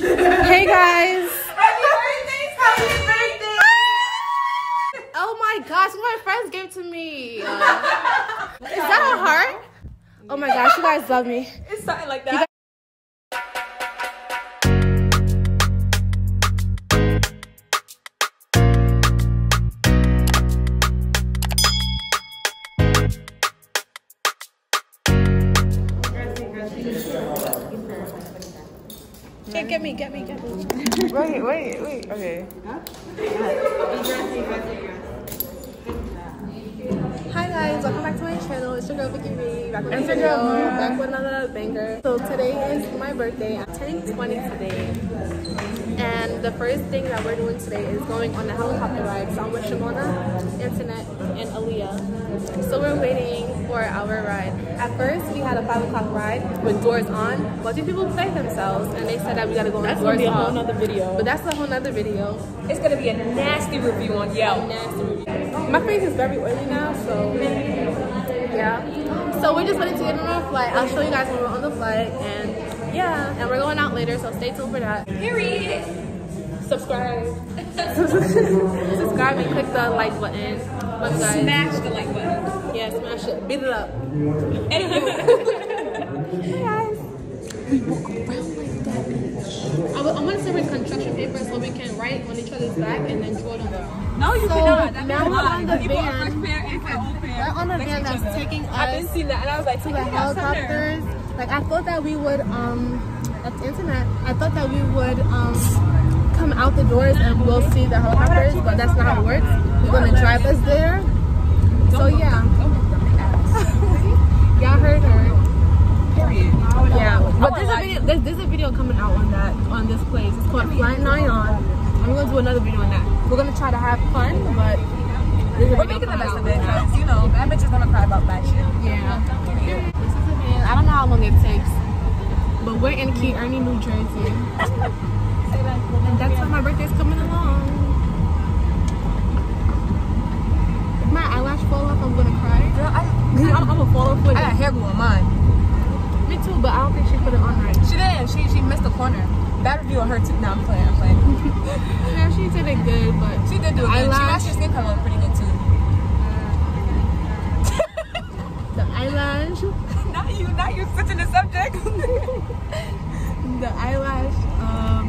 hey guys. Happy birthday! Happy birthday! Oh my gosh, my friends gave to me. Uh, is that a heart? Oh my gosh, you guys love me. It's something like that. Wait, wait, wait. Okay. Hi guys, welcome back to my channel. It's your girl Vicky Bee, back with another video, back with another banger. So today is my birthday. I'm turning 20 today. And the first thing that we're doing today is going on the helicopter ride. So I'm with Shimona, Internet, and Aaliyah. So we're waiting for our ride. At first, we had a 5 o'clock ride with doors on, but these people played themselves and they said that we gotta go on That's doors gonna be a whole nother video. But that's a whole nother video. It's gonna be a nasty review on Yelp. nasty review. My face is very oily now, so yeah. So we're just waiting to get on our flight. I'll show you guys when we're on the flight, and yeah, and we're going out later, so stay tuned for that. Period. Subscribe. Subscribe and click the like button. Guys. Smash the like button. Yeah, smash it. Beat it up. Hey guys. We walk around like that bitch. I, am gonna separate construction paper so we can write on each other's back and then draw it on the. No, you So, cannot. That's now not we're on the People are van. first pair and. We're on next van that's taking I've been us seeing that and I was like, to the "Take it helicopters. Like I thought that we would um at the internet. I thought that we would um come out the doors and we'll see the helicopters, but that's not how it works. They're gonna drive us there. So yeah, y'all heard her. Period. Yeah, but there's a video. There's, there's a video coming out on that on this place. It's called FlyNYON. I'm gonna do another video on that. We're gonna try to have fun, but We're making the best of it because, you know, bad bitches gonna cry about bad shit. Yeah. Long it takes, but we're in Kearny, New Jersey. And that's why my birthday's coming along. If my eyelash fall off, I'm gonna cry. Girl, I, I'm, I'm gonna fall off with I got hair glue on mine. Me too, but I don't think she put it on right. She did. She she missed the corner. Bad review on her too. No, I'm playing. I'm playing. Yeah, she did it good, but She did do it. good. She matched your skin color pretty good too. the eyelash, you. Not you. Switching the subject. the eyelash, um,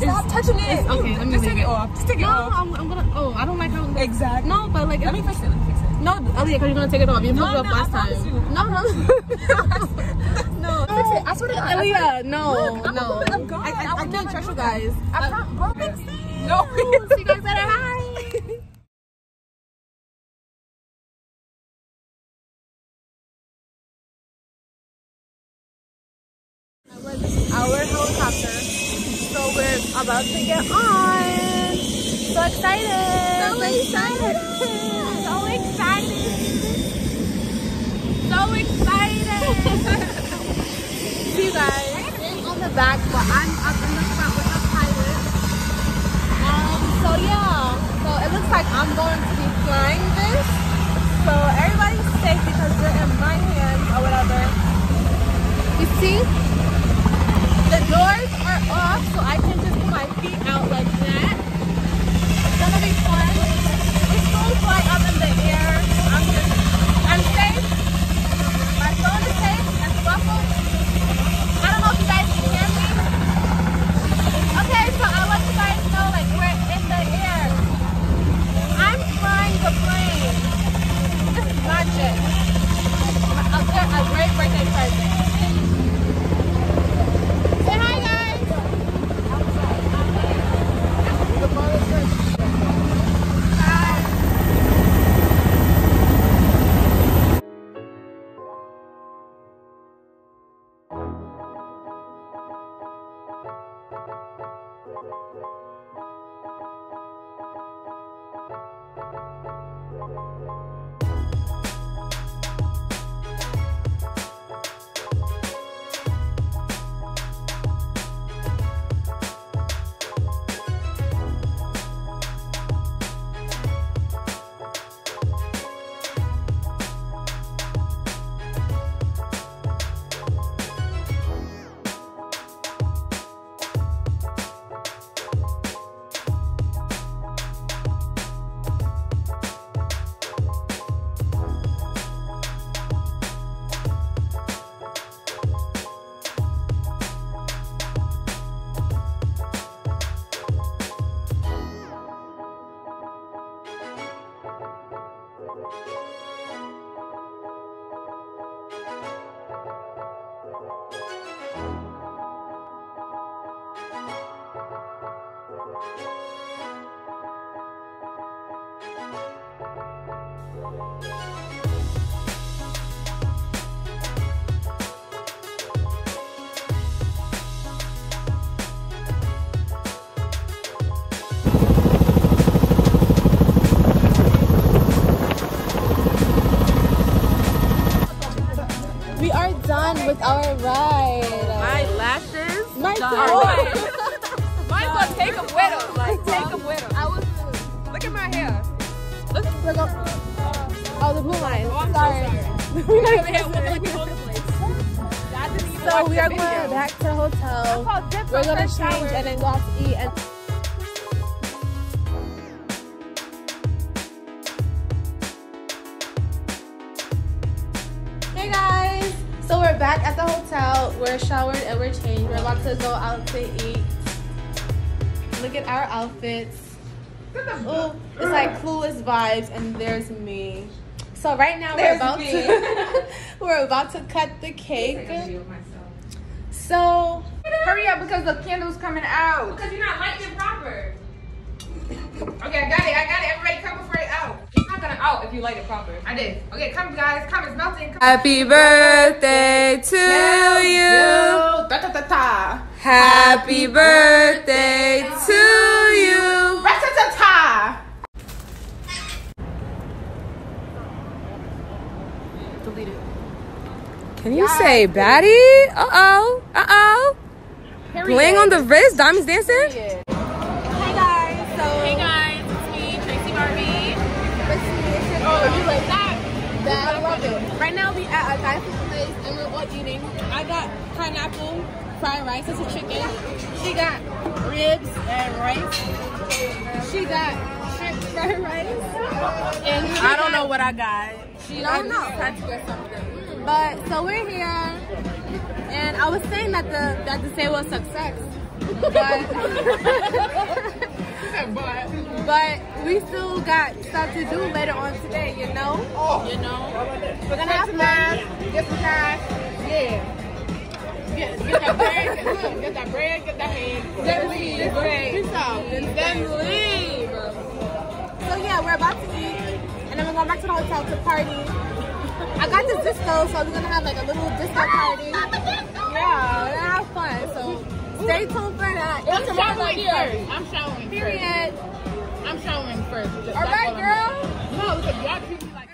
Stop touching it. okay, let me Just take it it. off. Just take it no. I'm, I'm gonna. Oh, I don't like how. Exactly. No, but like, Let me fix it. Let me fix it. no, Aaliyah, because you're gonna take it off. You No, moved it up no, last time. you. No, no, No, fix it. I swear to God. I Aaliyah, no, Look, I'm no. of God. I, I, I, I can't trust you guys. I pro- bro, fix it. No. See you guys later. We're about to get on. So excited. So excited. So excited. So excited. See you guys. I'm on the back, but I'm up in the front with the pilot. Um, so yeah. So it looks like I'm going to be flying this. So everybody's safe because we're in my hands or whatever. You see? The doors off, so I can just put my feet out like that. Our ride. My lashes. My boy. Might as well take them with them. Like, take them with them. I was. Look at my hair. Look, look up. Oh, oh, the blue line. Oh, I'm so sorry. sorry. We're gonna at my hair looking like all over the place. I didn't even So we are video. going back to the hotel. We're gonna change and then go out to eat and. We're showered and we're changed. We're about to go out to eat. Look at our outfits. Ooh, it's like clueless vibes, and there's me. So right now we're about me. to we're about to cut the cake. So Hurry up because the candle's coming out. Because you're not lighting it proper. Okay, I got it. I got it. Everybody come before it out. It's not gonna out if you light it proper. I did. Okay, come guys. Come. It's melting. Come. Happy birthday to you. Ta ta ta ta. Happy birthday to you. Ta ta ta. Can you say baddie? Uh oh. Uh oh. Bling on the wrist. Diamonds dancing. Hey Right now we at a Thai food place and we're all eating. I got pineapple fried rice. It's a chicken. She got ribs and rice. She got shrimp fried rice. And I don't got- know what I got. She don't know. Had to get something. But so we're here, and I was saying that the that the sale was success, but but we still got stuff to do later on today. You know, you know, we're gonna have fun. Get some cash. Yeah. Get, get that bread. Get, look, get that bread. Get that egg. Then leave. Peace out. Then leave. So yeah, we're about to eat, and then we're going back to the hotel to party. I got this disco, so we're gonna have like a little disco party. Yeah, we're gonna have fun. So stay tuned for that. I'm showering first. I'm showering first. Period. I'm showering first. All right, girl. No, because y'all treat me like